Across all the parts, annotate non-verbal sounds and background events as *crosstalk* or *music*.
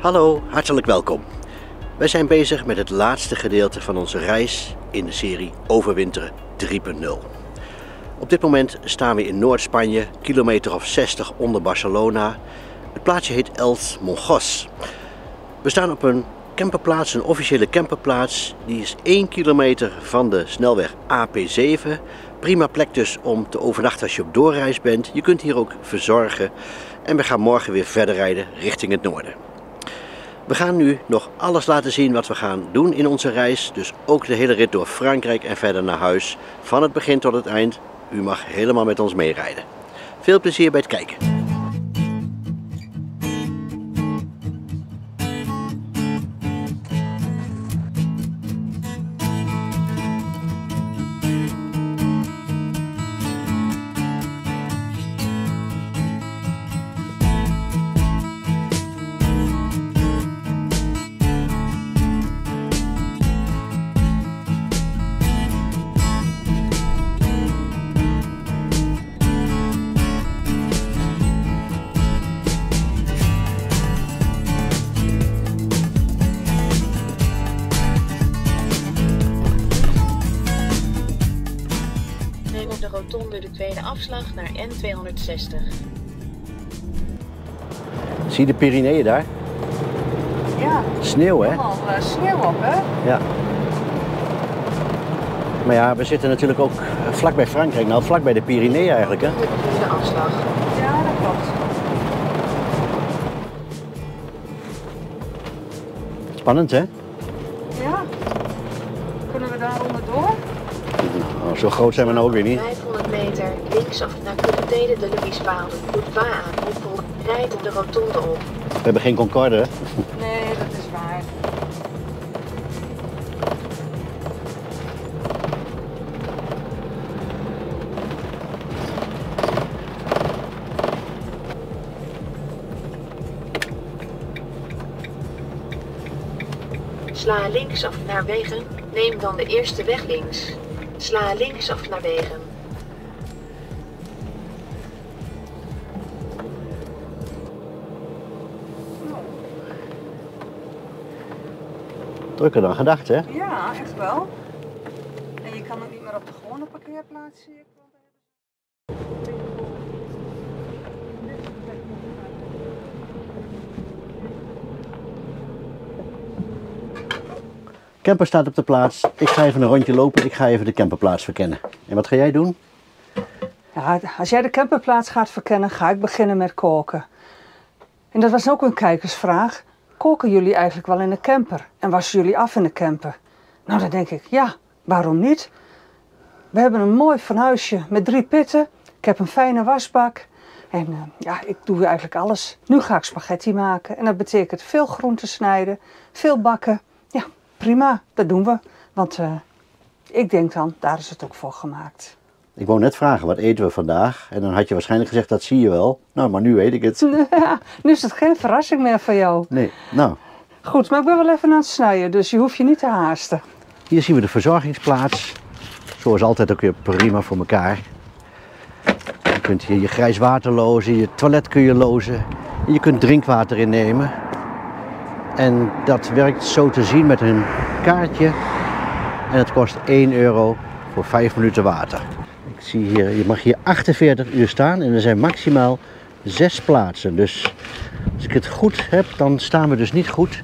Hallo, hartelijk welkom. Wij zijn bezig met het laatste gedeelte van onze reis in de serie Overwinteren 3.0. Op dit moment staan we in Noord-Spanje, kilometer of 60 onder Barcelona. Het plaatsje heet Els Monjos. We staan op een camperplaats, een officiële camperplaats. Die is 1 kilometer van de snelweg AP7. Prima plek dus om te overnachten als je op doorreis bent. Je kunt hier ook verzorgen. En we gaan morgen weer verder rijden richting het noorden. We gaan nu nog alles laten zien wat we gaan doen in onze reis. Dus ook de hele rit door Frankrijk en verder naar huis. Van het begin tot het eind. U mag helemaal met ons meerijden. Veel plezier bij het kijken. De rotonde de tweede afslag naar N260. Zie je de Pyreneeën daar? Ja, Sneeuw hè? helemaal uh, sneeuw op, hè? Ja. Maar ja, we zitten natuurlijk ook vlak bij Frankrijk. Nou, vlak bij de Pyreneeën eigenlijk hè? De tweede afslag. Ja, dat klopt. Spannend hè? Ja. Kunnen we daar onderdoor? Nou, zo groot zijn we nou ook weer niet. 500 meter linksaf naar Culatede de Luispaalde. Boulevard aan Hoepel. Rijd de rotonde op. We hebben geen Concorde hè? Nee, dat is waar. Sla linksaf naar Wegen. Neem dan de eerste weg links. Sla linksaf naar Wegen. Drukker dan gedacht hè? Ja, echt wel. En je kan ook niet meer op de gewone parkeerplaats, zie ik. Camper staat op de plaats. Ik ga even een rondje lopen. Ik ga even de camperplaats verkennen. En wat ga jij doen? Ja, als jij de camperplaats gaat verkennen, ga ik beginnen met koken. En dat was ook een kijkersvraag. Koken jullie eigenlijk wel in de camper? En wassen jullie af in de camper? Nou, dan denk ik, ja, waarom niet? We hebben een mooi fornuisje met drie pitten. Ik heb een fijne wasbak. En eh, ja, ik doe eigenlijk alles. Nu ga ik spaghetti maken. En dat betekent veel groenten snijden, veel bakken. Ja, prima, dat doen we. Want eh, ik denk dan, daar is het ook voor gemaakt. Ik wou net vragen, wat eten we vandaag? En dan had je waarschijnlijk gezegd, dat zie je wel. Nou, maar nu weet ik het. *laughs* Ja, nu is het geen verrassing meer voor jou. Nee, nou, Goed, maar ik ben wel even aan het snijden, dus je hoeft je niet te haasten. hier zien we de verzorgingsplaats. Zoals altijd ook weer prima voor elkaar. Je kunt hier je grijs water lozen, je toilet kun je lozen. En je kunt drinkwater innemen. En dat werkt zo te zien met een kaartje. En het kost 1 euro voor 5 minuten water. Ik zie hier, je mag hier 48 uur staan en er zijn maximaal 6 plaatsen. Dus als ik het goed heb, dan staan we dus niet goed.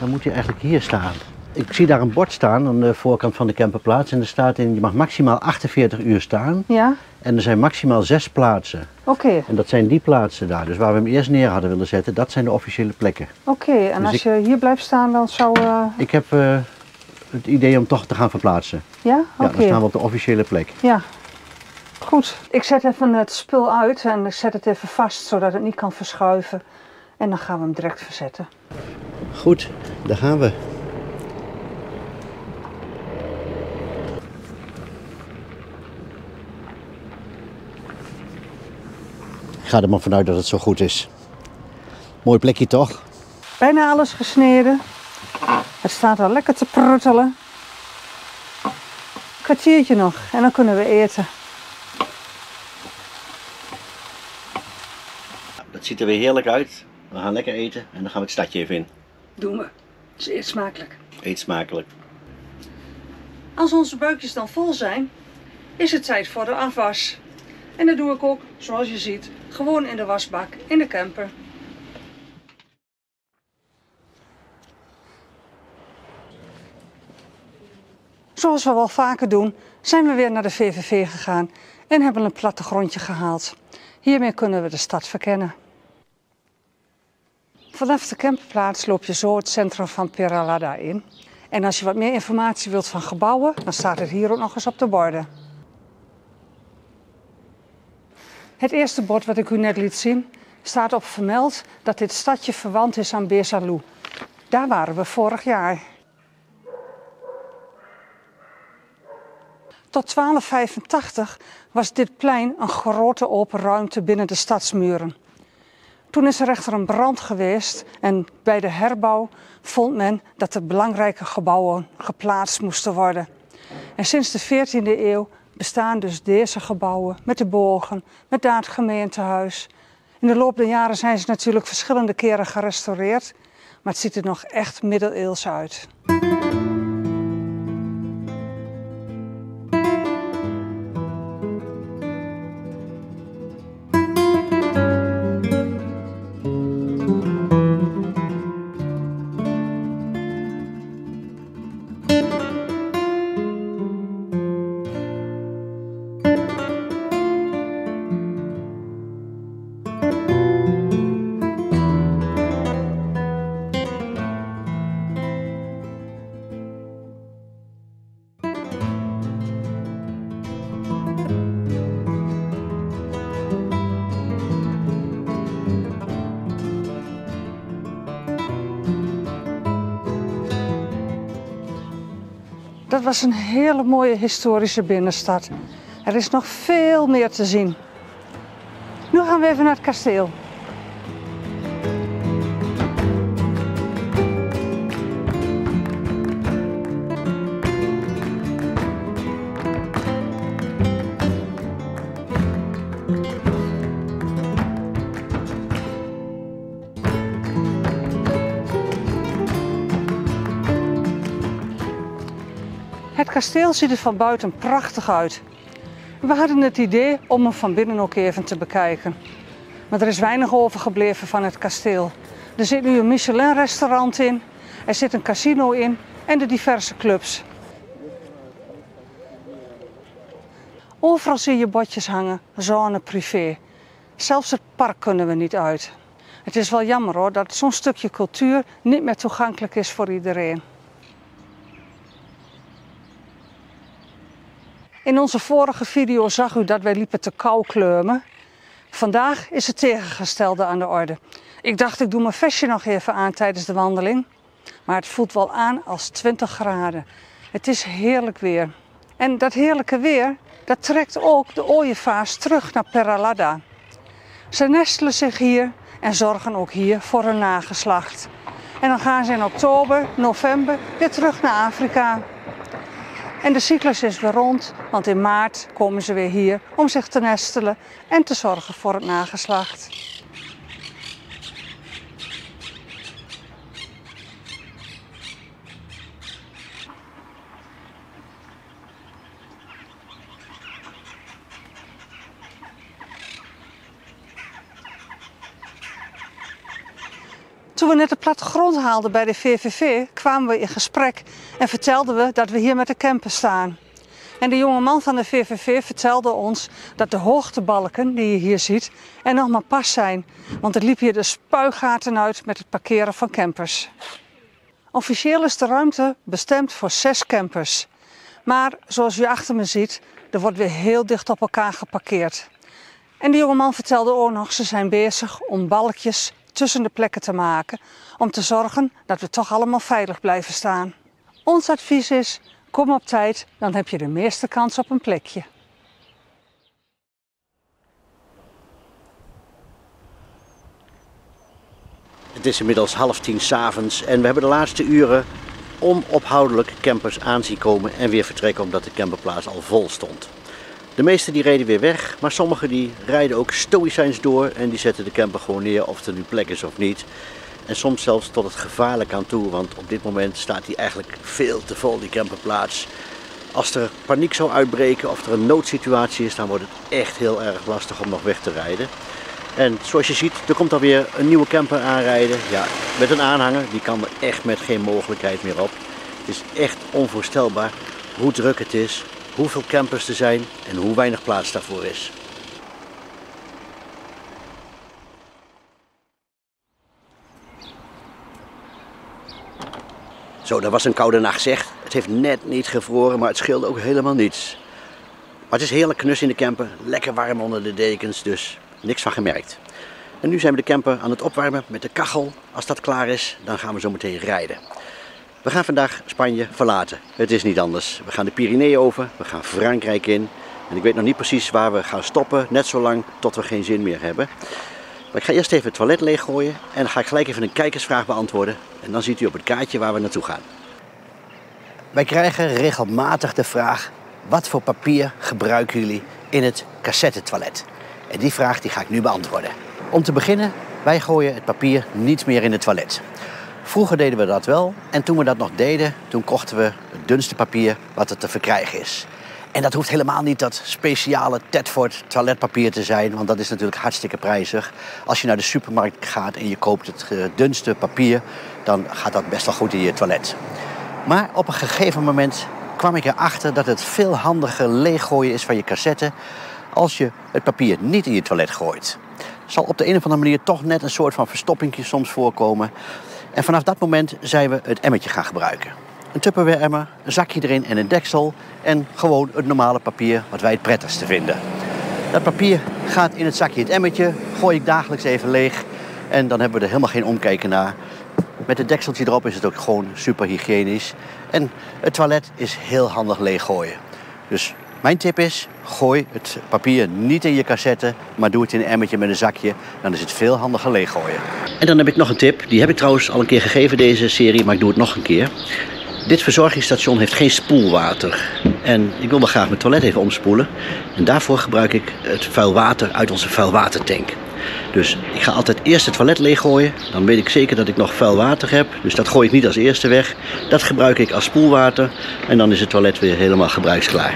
Dan moet je eigenlijk hier staan. Ik zie daar een bord staan aan de voorkant van de camperplaats. En er staat in, je mag maximaal 48 uur staan. Ja? En er zijn maximaal 6 plaatsen. Oké, En dat zijn die plaatsen daar. Dus waar we hem eerst neer hadden willen zetten, dat zijn de officiële plekken. oké. En Dus als je hier blijft staan, dan zou... eh, Ik heb eh, het idee om toch te gaan verplaatsen. Ja? Ja, Oké. dan staan we op de officiële plek. Ja. Goed. Ik zet even het spul uit en ik zet het even vast, zodat het niet kan verschuiven. En dan gaan we hem direct verzetten. Goed, daar gaan we. Ik ga er maar vanuit dat het zo goed is. Mooi plekje toch? Bijna alles gesneden. Het staat al lekker te pruttelen. Kwartiertje nog en dan kunnen we eten. Dat ziet er weer heerlijk uit. We gaan lekker eten en dan gaan we het stadje even in. Doen we. Eerst smakelijk. Eet smakelijk. Als onze buikjes dan vol zijn, is het tijd voor de afwas. En dat doe ik ook, zoals je ziet, gewoon in de wasbak in de camper. Zoals we wel vaker doen, zijn we weer naar de VVV gegaan en hebben een plattegrondje gehaald. Hiermee kunnen we de stad verkennen. Vanaf de camperplaats loop je zo het centrum van Peralada in. En als je wat meer informatie wilt van gebouwen, dan staat het hier ook nog eens op de borden. Het eerste bord wat ik u net liet zien, staat op vermeld dat dit stadje verwant is aan Besalú. Daar waren we vorig jaar. Tot 1285 was dit plein een grote open ruimte binnen de stadsmuren. Toen is er echter een brand geweest en bij de herbouw vond men dat er belangrijke gebouwen geplaatst moesten worden. En sinds de 14e eeuw bestaan dus deze gebouwen met de bogen, met daar het gemeentehuis. In de loop der jaren zijn ze natuurlijk verschillende keren gerestaureerd, maar het ziet er nog echt middeleeuws uit. Was een hele mooie historische binnenstad. Er is nog veel meer te zien. Nu gaan we even naar het kasteel. Kasteel ziet er van buiten prachtig uit. We hadden het idee om hem van binnen ook even te bekijken. Maar er is weinig overgebleven van het kasteel. Er zit nu een Michelin-restaurant in, er zit een casino in en de diverse clubs. Overal zie je bordjes hangen, zone privé. Zelfs het park kunnen we niet uit. Het is wel jammer hoor dat zo'n stukje cultuur niet meer toegankelijk is voor iedereen. In onze vorige video zag u dat wij liepen te kou kleumen. Vandaag is het tegengestelde aan de orde. Ik dacht ik doe mijn vestje nog even aan tijdens de wandeling. Maar het voelt wel aan als 20 graden. Het is heerlijk weer. En dat heerlijke weer, dat trekt ook de ooievaars terug naar Peralada. Ze nestelen zich hier en zorgen ook hier voor hun nageslacht. En dan gaan ze in oktober, november weer terug naar Afrika. En de cyclus is weer rond, want in maart komen ze weer hier om zich te nestelen en te zorgen voor het nageslacht. Toen we net de plattegrond haalden bij de VVV, kwamen we in gesprek en vertelden we dat we hier met de camper staan. En de jonge man van de VVV vertelde ons dat de hoogtebalken die je hier ziet er nog maar pas zijn. Want er liep hier de spuigaten uit met het parkeren van campers. Officieel is de ruimte bestemd voor zes campers. Maar zoals u achter me ziet, er wordt weer heel dicht op elkaar geparkeerd. En de jonge man vertelde ook nog, ze zijn bezig om balkjes tussen de plekken te maken om te zorgen dat we toch allemaal veilig blijven staan. Ons advies is: kom op tijd, dan heb je de meeste kans op een plekje. Het is inmiddels half tien s'avonds en we hebben de laatste uren onophoudelijk campers aanzien komen en weer vertrekken omdat de camperplaats al vol stond. De meesten die reden weer weg, maar sommigen die rijden ook stoïcijns door en die zetten de camper gewoon neer of er nu plek is of niet. En soms zelfs tot het gevaarlijk aan toe, want op dit moment staat hij eigenlijk veel te vol, die camperplaats. Als er paniek zou uitbreken of er een noodsituatie is, dan wordt het echt heel erg lastig om nog weg te rijden. En zoals je ziet, er komt alweer een nieuwe camper aanrijden. Ja, met een aanhanger, die kan er echt met geen mogelijkheid meer op. Het is echt onvoorstelbaar hoe druk het is, hoeveel campers er zijn en hoe weinig plaats daarvoor is. Zo, dat was een koude nacht zeg. Het heeft net niet gevroren, maar het scheelde ook helemaal niets. Maar het is heerlijk knus in de camper, lekker warm onder de dekens, dus niks van gemerkt. En nu zijn we de camper aan het opwarmen met de kachel. Als dat klaar is, dan gaan we zo meteen rijden. We gaan vandaag Spanje verlaten. Het is niet anders. We gaan de Pyreneeën over, we gaan Frankrijk in. En ik weet nog niet precies waar we gaan stoppen, net zo lang tot we geen zin meer hebben. Maar ik ga eerst even het toilet leeggooien en dan ga ik gelijk even een kijkersvraag beantwoorden. En dan ziet u op het kaartje waar we naartoe gaan. Wij krijgen regelmatig de vraag, wat voor papier gebruiken jullie in het cassettetoilet? En die vraag die ga ik nu beantwoorden. Om te beginnen, wij gooien het papier niet meer in het toilet. Vroeger deden we dat wel en toen we dat nog deden, toen kochten we het dunste papier wat er te verkrijgen is. En dat hoeft helemaal niet dat speciale Tedford toiletpapier te zijn, want dat is natuurlijk hartstikke prijzig. Als je naar de supermarkt gaat en je koopt het eh, dunste papier, dan gaat dat best wel goed in je toilet. Maar op een gegeven moment kwam ik erachter dat het veel handiger leeggooien is van je cassette als je het papier niet in je toilet gooit. Zal op de een of andere manier toch net een soort van verstoppingje soms voorkomen. En vanaf dat moment zijn we het emmertje gaan gebruiken. Een Tupperware emmer, een zakje erin en een deksel. En gewoon het normale papier wat wij het prettigste vinden. Dat papier gaat in het zakje het emmertje, gooi ik dagelijks even leeg. En dan hebben we er helemaal geen omkijken naar. Met het dekseltje erop is het ook gewoon super hygiënisch. En het toilet is heel handig leeggooien. Dus mijn tip is, gooi het papier niet in je cassette, maar doe het in een emmertje met een zakje. Dan is het veel handiger leeggooien. En dan heb ik nog een tip. Die heb ik trouwens al een keer gegeven deze serie, maar ik doe het nog een keer. Dit verzorgingsstation heeft geen spoelwater. En ik wil wel graag mijn toilet even omspoelen. En daarvoor gebruik ik het vuil water uit onze vuilwatertank. Dus ik ga altijd eerst het toilet leeggooien. Dan weet ik zeker dat ik nog vuil water heb. Dus dat gooi ik niet als eerste weg. Dat gebruik ik als spoelwater. En dan is het toilet weer helemaal gebruiksklaar.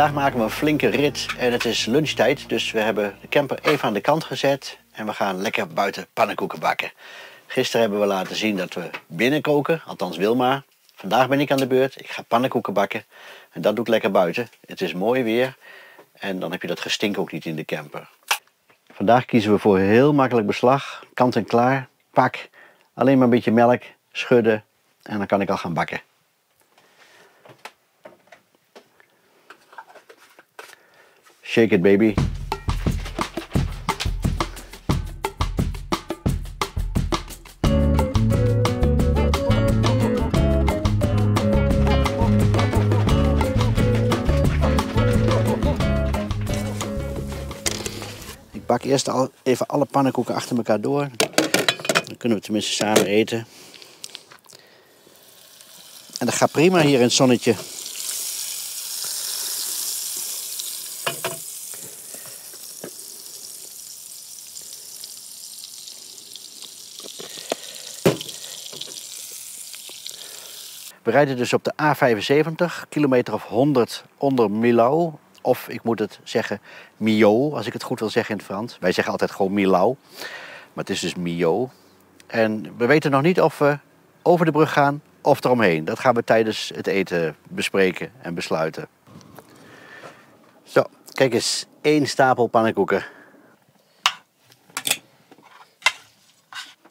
Vandaag maken we een flinke rit en het is lunchtijd. Dus we hebben de camper even aan de kant gezet en we gaan lekker buiten pannenkoeken bakken. Gisteren hebben we laten zien dat we binnen koken, althans Wilma. Vandaag ben ik aan de beurt. Ik ga pannenkoeken bakken en dat doe ik lekker buiten. Het is mooi weer en dan heb je dat gestink ook niet in de camper. Vandaag kiezen we voor heel makkelijk beslag, kant en klaar. Pak, alleen maar een beetje melk, schudden en dan kan ik al gaan bakken. Shake it, baby. Ik bak eerst al even alle pannenkoeken achter elkaar door. Dan kunnen we tenminste samen eten. En dat gaat prima hier in het zonnetje. We rijden dus op de A75, kilometer of 100 onder Milau. Of ik moet het zeggen Mio, als ik het goed wil zeggen in het Frans. Wij zeggen altijd gewoon Milau, maar het is dus Mio. En we weten nog niet of we over de brug gaan of eromheen. Dat gaan we tijdens het eten bespreken en besluiten. Zo, kijk eens, één stapel pannenkoeken.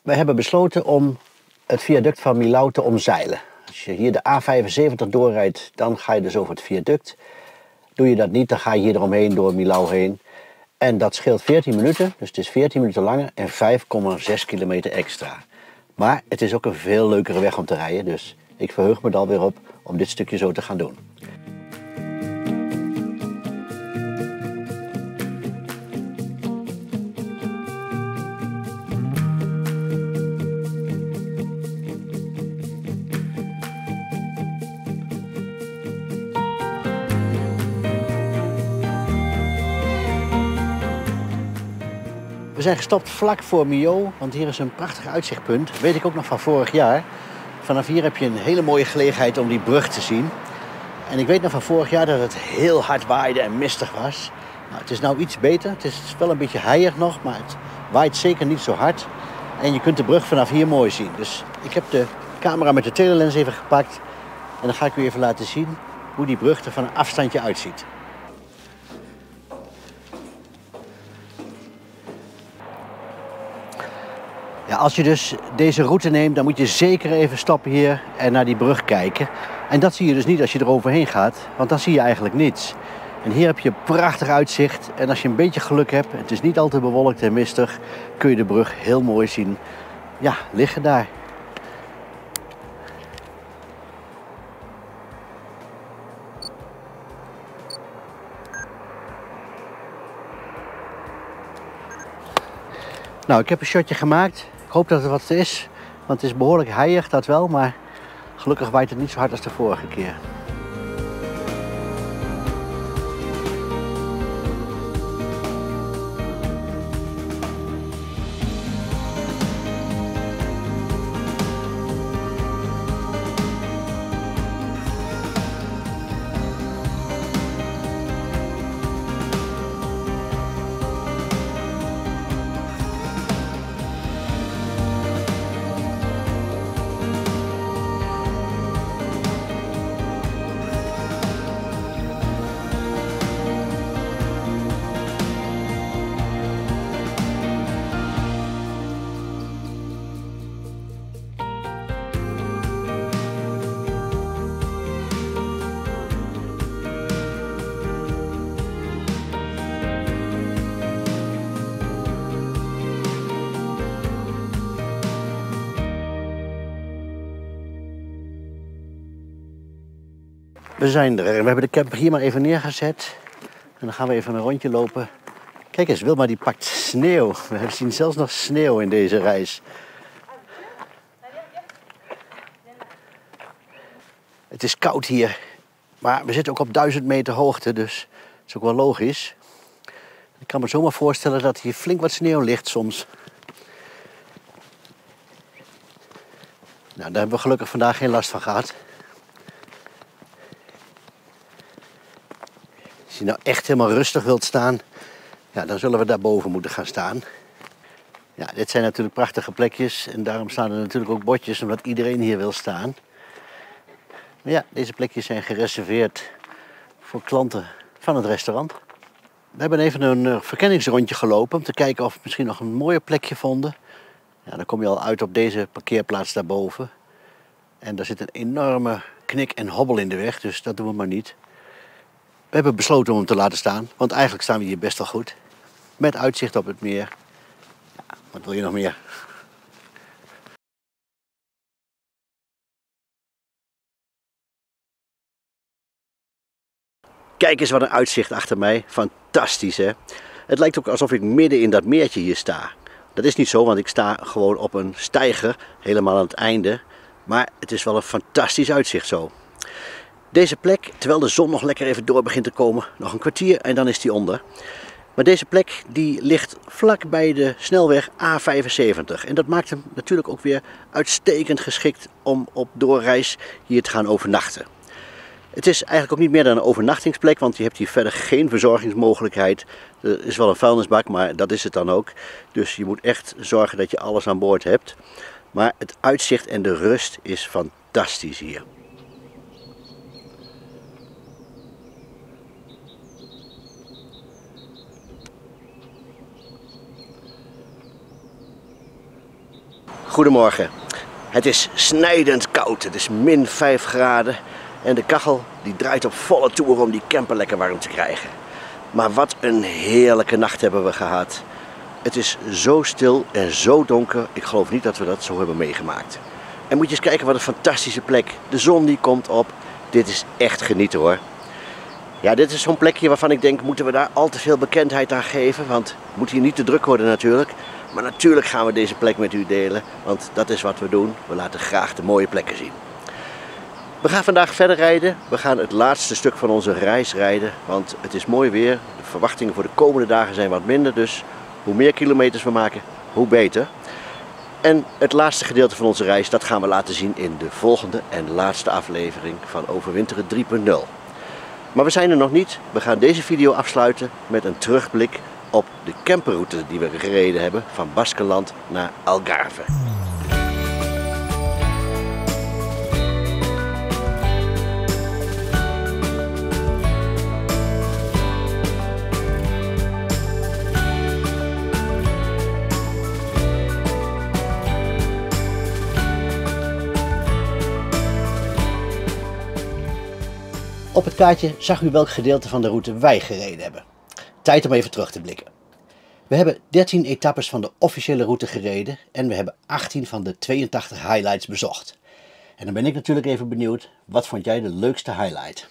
We hebben besloten om het viaduct van Milau te omzeilen. Als je hier de A75 doorrijdt, dan ga je dus over het viaduct. Doe je dat niet, dan ga je hier eromheen door Milau heen. En dat scheelt 14 minuten, dus het is 14 minuten langer en 5,6 kilometer extra. Maar het is ook een veel leukere weg om te rijden, dus ik verheug me er alweer op om dit stukje zo te gaan doen. We zijn gestopt vlak voor Mio, want hier is een prachtig uitzichtpunt. Weet ik ook nog van vorig jaar. Vanaf hier heb je een hele mooie gelegenheid om die brug te zien. En ik weet nog van vorig jaar dat het heel hard waaide en mistig was. Nou, het is nou iets beter. Het is wel een beetje heilig nog, maar het waait zeker niet zo hard. En je kunt de brug vanaf hier mooi zien. Dus ik heb de camera met de telelens even gepakt. En dan ga ik u even laten zien hoe die brug er van een afstandje uitziet. Ja, als je dus deze route neemt, dan moet je zeker even stoppen hier en naar die brug kijken. En dat zie je dus niet als je er overheen gaat, want dan zie je eigenlijk niets. En hier heb je prachtig uitzicht. En als je een beetje geluk hebt, het is niet al te bewolkt en mistig, kun je de brug heel mooi zien. Ja, liggen daar. Nou, ik heb een shotje gemaakt. Ik hoop dat het wat is, want het is behoorlijk heilig, dat wel, maar gelukkig waait het niet zo hard als de vorige keer. We zijn er. We hebben de camper hier maar even neergezet. En dan gaan we even een rondje lopen. Kijk eens, Wilma die pakt sneeuw. We zien zelfs nog sneeuw in deze reis. Het is koud hier. Maar we zitten ook op 1000 meter hoogte, dus dat is ook wel logisch. Ik kan me zomaar voorstellen dat hier flink wat sneeuw ligt soms. Nou, daar hebben we gelukkig vandaag geen last van gehad. Je nou echt helemaal rustig wilt staan, ja, dan zullen we daarboven moeten gaan staan. Ja, dit zijn natuurlijk prachtige plekjes en daarom staan er natuurlijk ook bordjes omdat iedereen hier wil staan. Maar ja, deze plekjes zijn gereserveerd voor klanten van het restaurant. We hebben even een eh, verkenningsrondje gelopen om te kijken of we misschien nog een mooier plekje vonden. Ja, dan kom je al uit op deze parkeerplaats daarboven. En daar zit een enorme knik en hobbel in de weg, dus dat doen we maar niet. We hebben besloten om hem te laten staan, want eigenlijk staan we hier best wel goed. Met uitzicht op het meer. Ja, wat wil je nog meer? Kijk eens wat een uitzicht achter mij. Fantastisch hè. Het lijkt ook alsof ik midden in dat meertje hier sta. Dat is niet zo, want ik sta gewoon op een steiger, helemaal aan het einde. Maar het is wel een fantastisch uitzicht zo. Deze plek, terwijl de zon nog lekker even door begint te komen, nog een kwartier en dan is die onder. Maar deze plek die ligt vlak bij de snelweg A75 en dat maakt hem natuurlijk ook weer uitstekend geschikt om op doorreis hier te gaan overnachten. Het is eigenlijk ook niet meer dan een overnachtingsplek, want je hebt hier verder geen verzorgingsmogelijkheid. Er is wel een vuilnisbak, maar dat is het dan ook. Dus je moet echt zorgen dat je alles aan boord hebt. Maar het uitzicht en de rust is fantastisch hier. Goedemorgen. Het is snijdend koud. Het is min 5 graden. En de kachel die draait op volle toer om die camper lekker warm te krijgen. Maar wat een heerlijke nacht hebben we gehad. Het is zo stil en zo donker. Ik geloof niet dat we dat zo hebben meegemaakt. En moet je eens kijken wat een fantastische plek. De zon die komt op. Dit is echt genieten hoor. Ja, dit is zo'n plekje waarvan ik denk, moeten we daar al te veel bekendheid aan geven? Want het moet hier niet te druk worden natuurlijk. Maar natuurlijk gaan we deze plek met u delen, want dat is wat we doen. We laten graag de mooie plekken zien. We gaan vandaag verder rijden. We gaan het laatste stuk van onze reis rijden, want het is mooi weer. De verwachtingen voor de komende dagen zijn wat minder, dus hoe meer kilometers we maken, hoe beter. En het laatste gedeelte van onze reis, dat gaan we laten zien in de volgende en laatste aflevering van Overwinteren 3.0. Maar we zijn er nog niet. We gaan deze video afsluiten met een terugblik op de camperroute die we gereden hebben van Baskenland naar Algarve. Op het kaartje zag u welk gedeelte van de route wij gereden hebben. Tijd om even terug te blikken. We hebben 13 etappes van de officiële route gereden en we hebben 18 van de 82 highlights bezocht. En dan ben ik natuurlijk even benieuwd, wat vond jij de leukste highlight?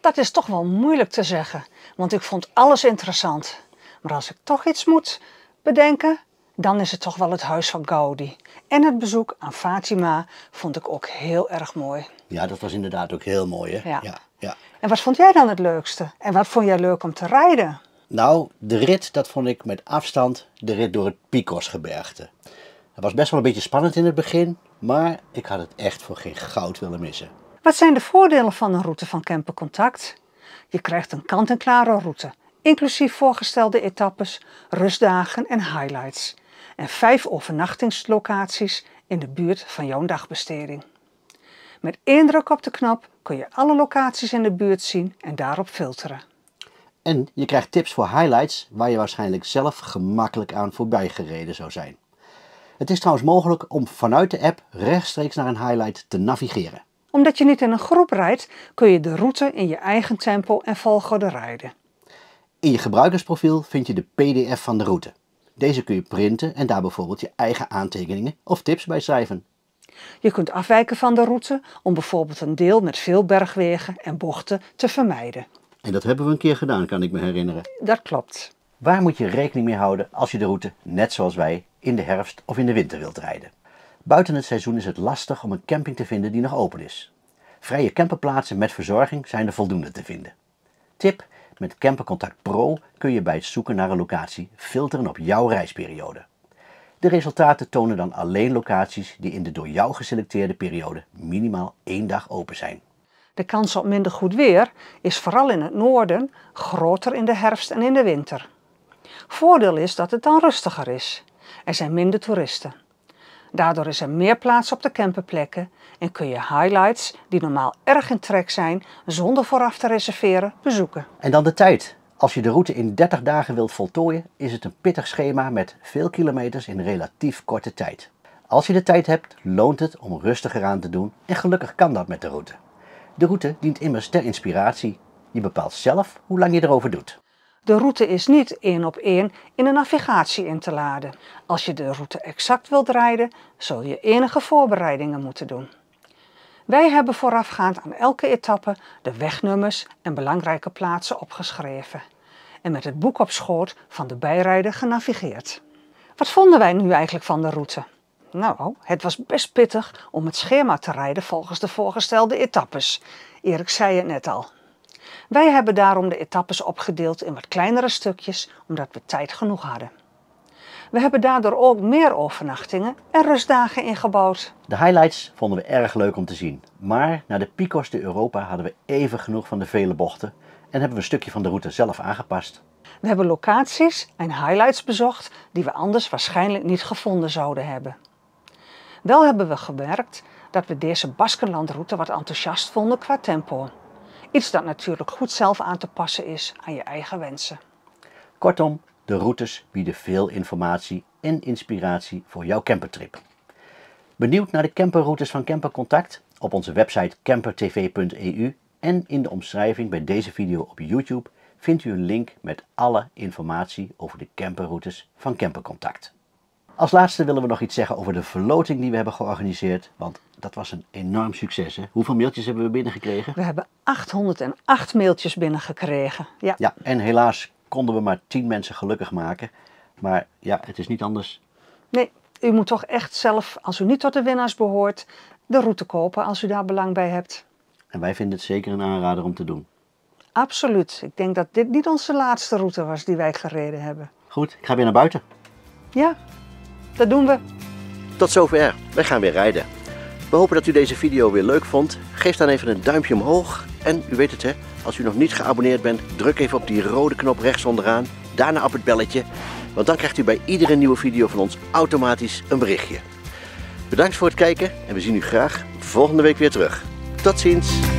Dat is toch wel moeilijk te zeggen, want ik vond alles interessant. Maar als ik toch iets moet bedenken, dan is het toch wel het huis van Gaudi. En het bezoek aan Fatima vond ik ook heel erg mooi. Ja, dat was inderdaad ook heel mooi hè? Ja. ja, ja. En wat vond jij dan het leukste? En wat vond jij leuk om te rijden? Nou, de rit, dat vond ik met afstand de rit door het Picosgebergte. Het was best wel een beetje spannend in het begin, maar ik had het echt voor geen goud willen missen. Wat zijn de voordelen van een route van Camper Contact? Je krijgt een kant-en-klare route, inclusief voorgestelde etappes, rustdagen en highlights. En vijf overnachtingslocaties in de buurt van jouw dagbesteding. Met één druk op de knop kun je alle locaties in de buurt zien en daarop filteren. En je krijgt tips voor highlights waar je waarschijnlijk zelf gemakkelijk aan voorbij gereden zou zijn. Het is trouwens mogelijk om vanuit de app rechtstreeks naar een highlight te navigeren. Omdat je niet in een groep rijdt, kun je de route in je eigen tempo en volgorde rijden. In je gebruikersprofiel vind je de PDF van de route. Deze kun je printen en daar bijvoorbeeld je eigen aantekeningen of tips bij schrijven. Je kunt afwijken van de route om bijvoorbeeld een deel met veel bergwegen en bochten te vermijden. En dat hebben we een keer gedaan, kan ik me herinneren. Dat klopt. Waar moet je rekening mee houden als je de route, net zoals wij, in de herfst of in de winter wilt rijden? Buiten het seizoen is het lastig om een camping te vinden die nog open is. Vrije camperplaatsen met verzorging zijn er voldoende te vinden. Tip: met Campercontact Pro kun je bij het zoeken naar een locatie filteren op jouw reisperiode. De resultaten tonen dan alleen locaties die in de door jou geselecteerde periode minimaal één dag open zijn. De kans op minder goed weer is vooral in het noorden groter in de herfst en in de winter. Voordeel is dat het dan rustiger is. Er zijn minder toeristen. Daardoor is er meer plaats op de camperplekken en kun je highlights die normaal erg in trek zijn zonder vooraf te reserveren bezoeken. En dan de tijd. Als je de route in 30 dagen wilt voltooien, is het een pittig schema met veel kilometers in relatief korte tijd. Als je de tijd hebt, loont het om rustiger aan te doen en gelukkig kan dat met de route. De route dient immers ter inspiratie. Je bepaalt zelf hoe lang je erover doet. De route is niet één op één in een navigatie in te laden. Als je de route exact wilt rijden, zul je enige voorbereidingen moeten doen. Wij hebben voorafgaand aan elke etappe de wegnummers en belangrijke plaatsen opgeschreven en met het boek op schoot van de bijrijder genavigeerd. Wat vonden wij nu eigenlijk van de route? Nou, het was best pittig om het schema te rijden volgens de voorgestelde etappes. Erik zei het net al. Wij hebben daarom de etappes opgedeeld in wat kleinere stukjes, omdat we tijd genoeg hadden. We hebben daardoor ook meer overnachtingen en rustdagen ingebouwd. De highlights vonden we erg leuk om te zien. Maar naar de Picos de Europa hadden we even genoeg van de vele bochten en hebben we een stukje van de route zelf aangepast. We hebben locaties en highlights bezocht die we anders waarschijnlijk niet gevonden zouden hebben. Wel hebben we gemerkt dat we deze Baskenlandroute wat enthousiast vonden qua tempo. Iets dat natuurlijk goed zelf aan te passen is aan je eigen wensen. Kortom, de routes bieden veel informatie en inspiratie voor jouw campertrip. Benieuwd naar de camperroutes van Camper Contact? Op onze website campertv.eu en in de omschrijving bij deze video op YouTube vindt u een link met alle informatie over de camperroutes van Camper Contact. Als laatste willen we nog iets zeggen over de verloting die we hebben georganiseerd, want dat was een enorm succes. Hè? Hoeveel mailtjes hebben we binnengekregen? We hebben 808 mailtjes binnengekregen. Ja. Ja, en helaas konden we maar 10 mensen gelukkig maken. Maar ja, het is niet anders. Nee, u moet toch echt zelf, als u niet tot de winnaars behoort, de route kopen als u daar belang bij hebt. En wij vinden het zeker een aanrader om te doen. Absoluut. Ik denk dat dit niet onze laatste route was die wij gereden hebben. Goed, ik ga weer naar buiten. Ja, dat doen we. Tot zover. Wij gaan weer rijden. We hopen dat u deze video weer leuk vond. Geef dan even een duimpje omhoog. En u weet het hè, als u nog niet geabonneerd bent, druk even op die rode knop rechts onderaan. Daarna op het belletje. Want dan krijgt u bij iedere nieuwe video van ons automatisch een berichtje. Bedankt voor het kijken en we zien u graag volgende week weer terug. Tot ziens!